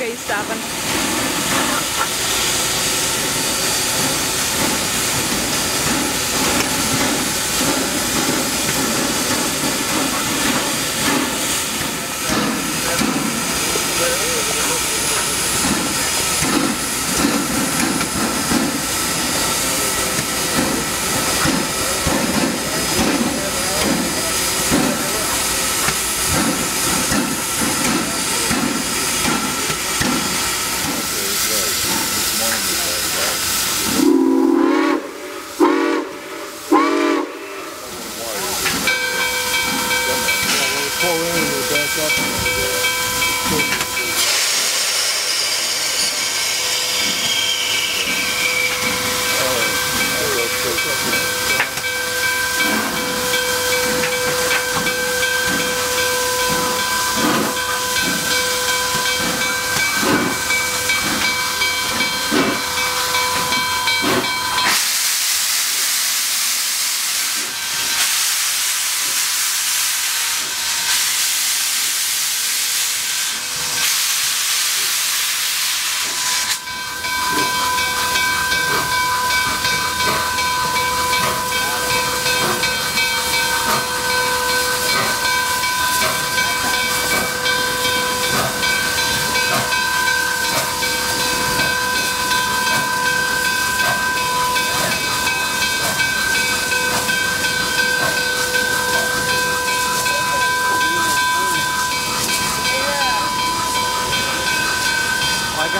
guys, tapan. Up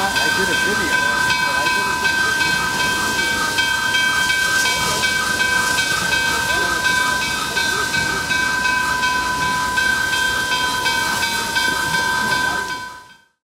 I did a video.